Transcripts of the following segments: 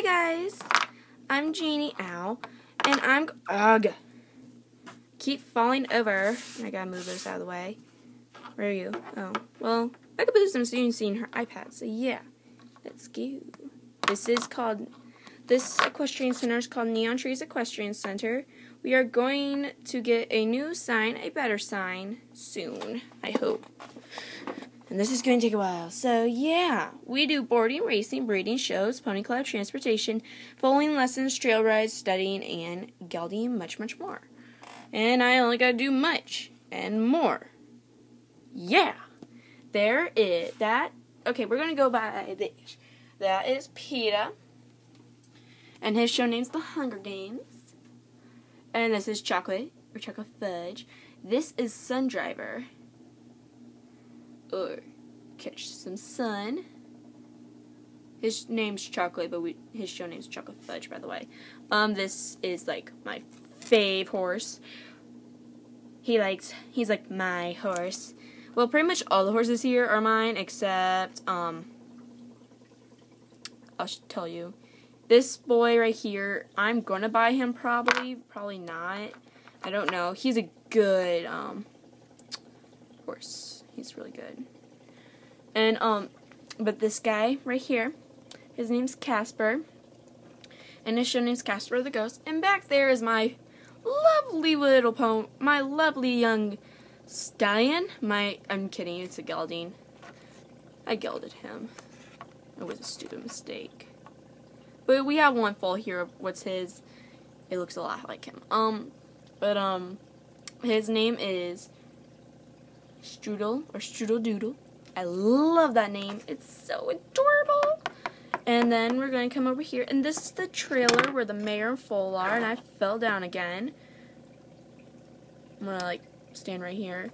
Hi guys, I'm Jeannie Owl, and I'm ugh. Keep falling over. I gotta move this out of the way. Where are you? Oh, well, I could put some students seeing her iPad. So yeah, let's go. This is called. This equestrian center is called Neon Trees Equestrian Center. We are going to get a new sign, a better sign, soon. I hope. And this is going to take a while. So, yeah, we do boarding, racing, breeding, shows, pony club, transportation, foaling lessons, trail rides, studying, and gelding, much, much more. And I only got to do much and more. Yeah. There is that. Okay, we're going to go by this. That is PETA. And his show name's The Hunger Games. And this is Chocolate, or Chocolate Fudge. This is Sun Driver or catch some sun. His name's Chocolate, but we his show name's Chocolate Fudge, by the way. Um, this is like my fave horse. He likes he's like my horse. Well, pretty much all the horses here are mine except um. I'll tell you, this boy right here. I'm gonna buy him probably, probably not. I don't know. He's a good um horse. He's really good. And um, but this guy right here, his name's Casper, and his show name's Casper the Ghost. And back there is my lovely little pony, my lovely young stallion. My, I'm kidding, it's a gelding. I gelded him. It was a stupid mistake. But we have one full here. What's his? It looks a lot like him. Um, but um, his name is Strudel or Strudel Doodle. I love that name. It's so adorable. And then we're going to come over here. And this is the trailer where the mayor and foal are. And I fell down again. I'm going to like stand right here.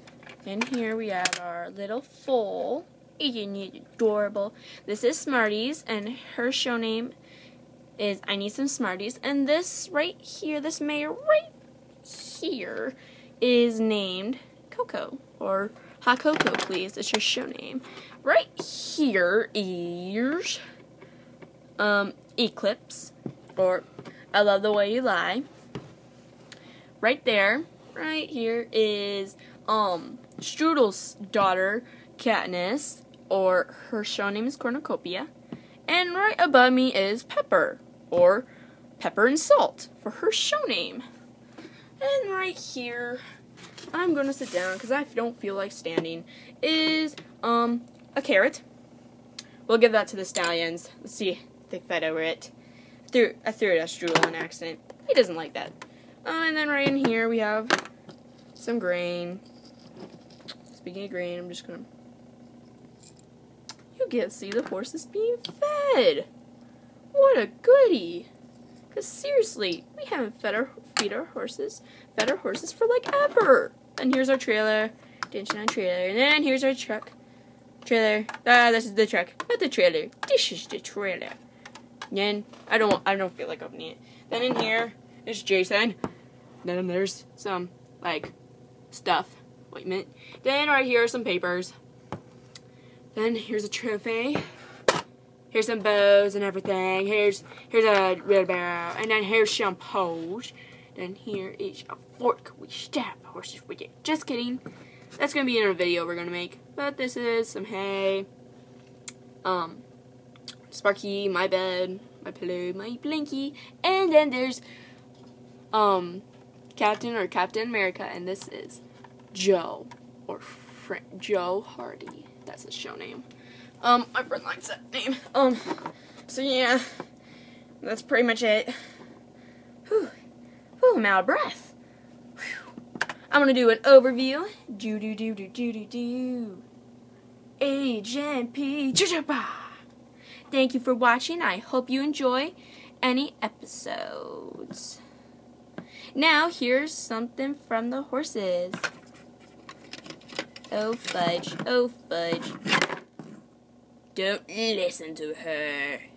And here we have our little foal. Isn't adorable? This is Smarties. And her show name is I Need Some Smarties. And this right here, this mayor right here is named Coco or Cocoa, please. It's your show name. Right here is um, Eclipse, or I Love the Way You Lie. Right there, right here is um, Strudel's daughter, Katniss, or her show name is Cornucopia. And right above me is Pepper, or Pepper and Salt, for her show name. And right here I'm going to sit down because I don't feel like standing, is um a carrot. We'll give that to the stallions. Let's see they fed over it. Threw, I threw it at Strudel on accident. He doesn't like that. Uh, and then right in here we have some grain. Speaking of grain, I'm just going to... You get to see the horses being fed. What a goodie. Because seriously, we haven't fed our, feed our horses, fed our horses for like ever. And here's our trailer. Attention on trailer. And then here's our truck. Trailer. Ah, this is the truck. Not the trailer. This is the trailer. then I don't I don't feel like opening it. Then in here is Jason. Then there's some like stuff. Wait a minute. Then right here are some papers. Then here's a trophy. Here's some bows and everything. Here's here's a wheelbarrow. And then here's some poles. Then here is a fork. We stab horses with it. Just kidding. That's going to be in a video we're going to make. But this is some hay. Um, Sparky, my bed, my pillow, my blankie. And then there's, um, Captain or Captain America. And this is Joe or Fra Joe Hardy. That's his show name. Um, my friend likes that name. Um, so yeah, that's pretty much it. Whew. I'm out of breath. Whew. I'm gonna do an overview. Do do do do do do do. Agent P. Thank you for watching. I hope you enjoy any episodes. Now, here's something from the horses. Oh fudge, oh fudge. Don't listen to her.